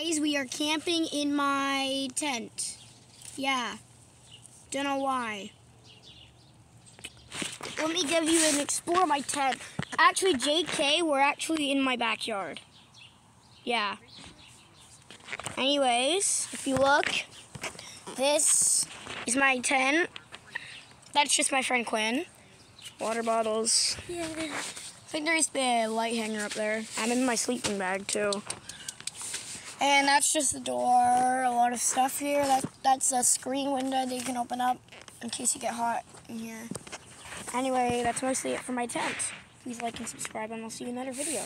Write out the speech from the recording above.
Guys, we are camping in my tent. Yeah. Don't know why. Let me give you an explore my tent. Actually, JK, we're actually in my backyard. Yeah. Anyways, if you look, this is my tent. That's just my friend Quinn. Water bottles. Yeah. I think there's the light hanger up there. I'm in my sleeping bag too. And that's just the door. A lot of stuff here. That that's a screen window that you can open up in case you get hot in here. Anyway, that's mostly it for my tent. Please like and subscribe, and I'll see you in another video.